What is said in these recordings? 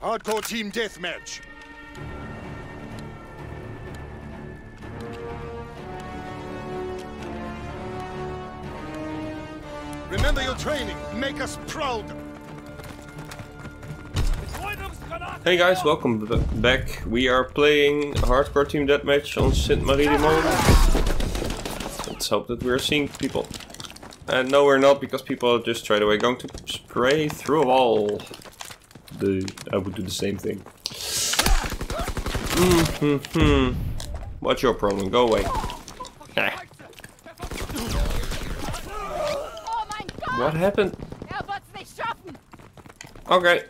Hardcore team deathmatch. Remember your training. Make us proud. Hey guys, welcome back. We are playing Hardcore Team Deathmatch on Sint Marie de Molen. Let's hope that we're seeing people. And no, we're not, because people are just straight away going to spray through a wall. The, I would do the same thing. Hmm, hmm, hmm. What's your problem? Go away. Mein Gott! what happened? Wird's! Okay.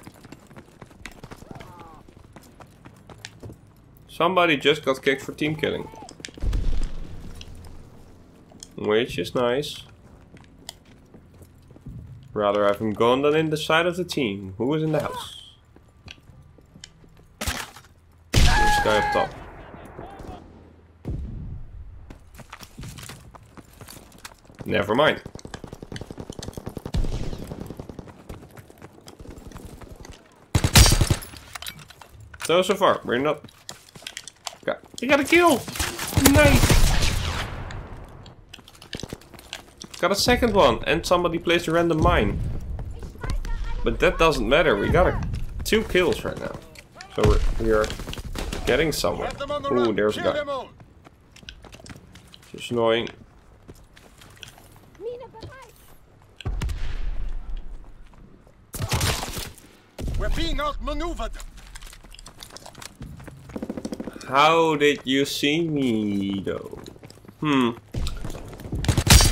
Somebody just got kicked for team killing. Which is nice. Rather have him gone than in the side of the team. Who is in the house? This guy up top. Never mind. So, so far, we're not... Got, we got a kill! Nice! Got a second one, and somebody placed a random mine. But that doesn't matter, we got a, two kills right now. So we're, we are getting somewhere. Have them on the Ooh, run. there's a guy. Just annoying. Mine bereit! We're being outmaneuvered. How did you see me, though? Hmm.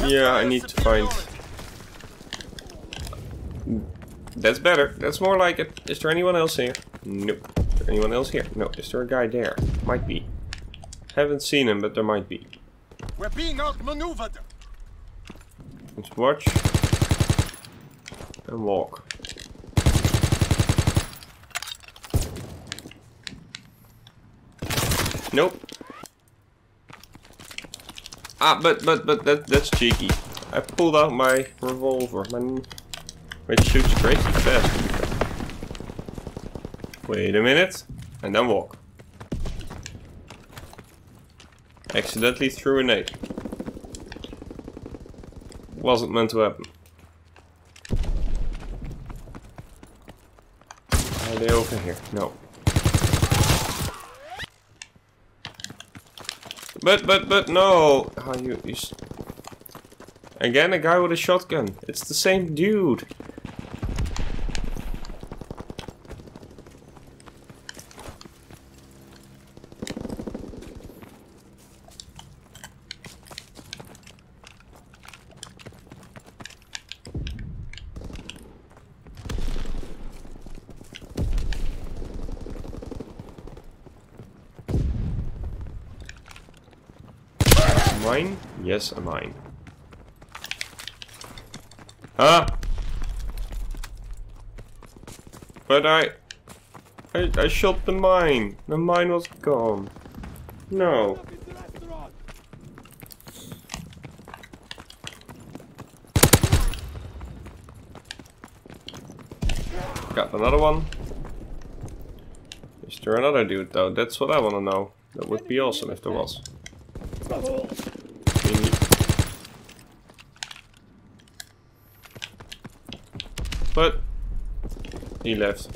Yeah, I need to find... That's better. That's more like it. Is there anyone else here? Nope. Anyone else here? No. Is there a guy there? Might be. Haven't seen him, but there might be. We're being outmaneuvered. Let's watch. And walk. Nope. Ah, but but but that that's cheeky. I pulled out my revolver, my, which shoots crazy fast. Wait a minute, and then walk. Accidentally threw a nade. Wasn't meant to happen. Are they over here? No. But, but, but, no! How you, you Again, a guy with a shotgun. It's the same dude. Mine? Yes, a mine. Ah! But I, I... I shot the mine. The mine was gone. No. Got another one. Is there another dude though? That's what I wanna know. That would be awesome if there was. We need- But he left.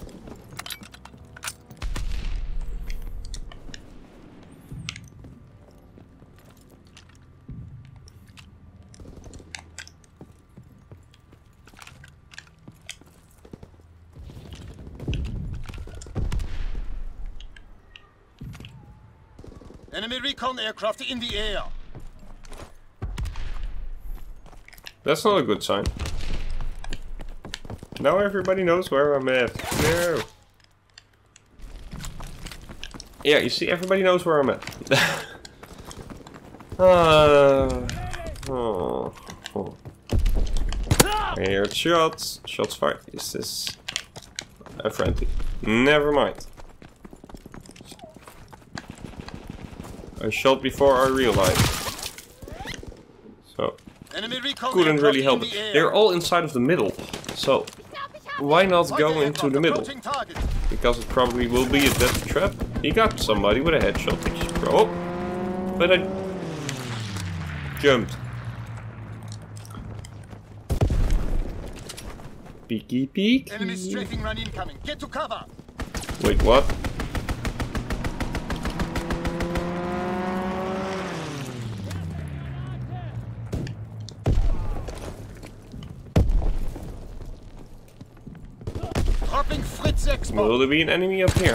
Enemy recon aircraft in the air. That's not a good sign. Now everybody knows where I'm at. No. Yeah, you see, everybody knows where I'm at. uh, oh, oh. I heard shots. Shots fired. Is this a friendly? Never mind. I shot before I realized. So, couldn't really help it. They're all inside of the middle. So, why not go into the middle? because it probably will be a death trap. He got somebody with a headshot, which is pro. Oh, but I jumped. Peeky peek. Enemy strafing run incoming. Get to cover. Wait, what? Fritz export. Will there be an enemy up here?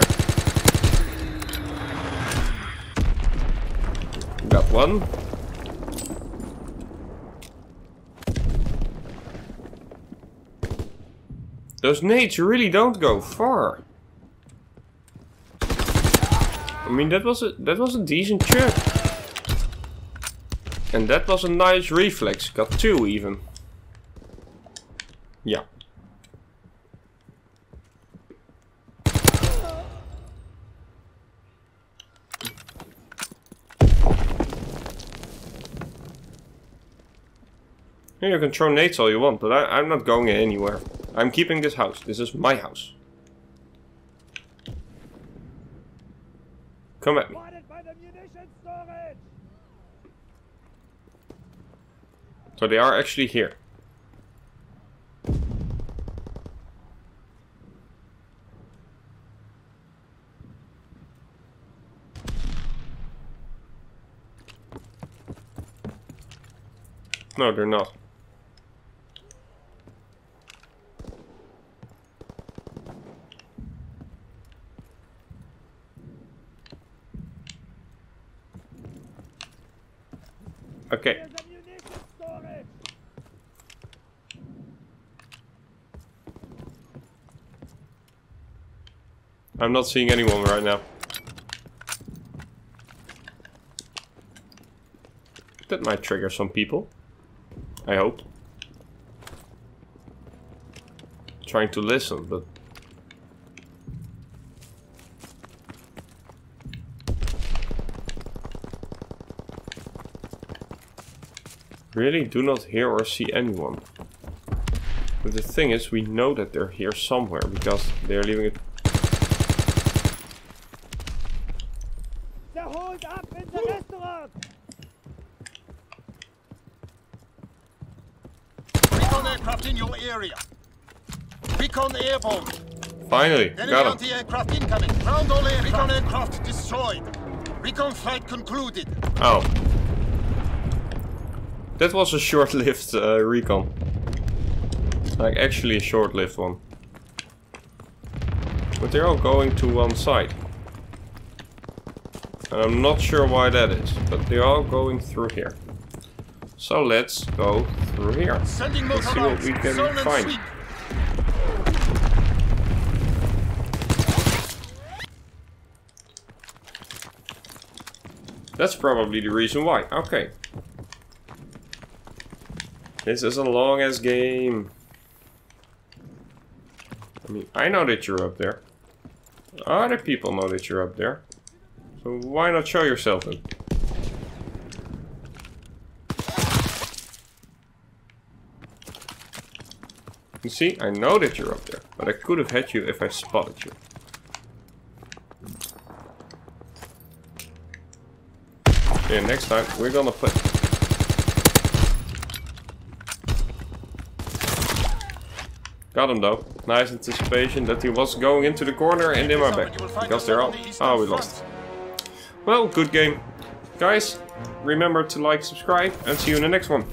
Got one. Those nades really don't go far. I mean that was a that was a decent chip. And that was a nice reflex. Got two even. Yeah. You can throw nades all you want, but I, I'm not going anywhere. I'm keeping this house. This is my house. Come at me. Spotted by the munition storage! So they are actually here. No, they're not. Okay. I'm not seeing anyone right now. That might trigger some people. I hope. Trying to listen, but... Really do not hear or see anyone. But the thing is, we know that they're here somewhere because they're leaving it Der holt ab ins Restaurant! Recon aircraft in your area. Recon airborne. Finally, Enemy got him. anti-aircraft incoming. Ground all aircraft. Recon aircraft destroyed. Recon flight concluded. Oh. That was a short-lived uh, recon. Like, actually a short-lived one. But they're all going to one side. And I'm not sure why that is, but they're all going through here. So let's go through here. Sending Let's see what we can find. That's probably the reason why. Okay. This is a long ass game. I mean, I know that you're up there. Other people know that you're up there. So why not show yourself then? You see, I know that you're up there, but I could have had you if I spotted you. Yeah, next time we're gonna play. Got him though. Nice anticipation that he was going into the corner and in my back. Because they're all... Oh, we lost. Well, good game. Guys, remember to like, subscribe, and see you in the next one.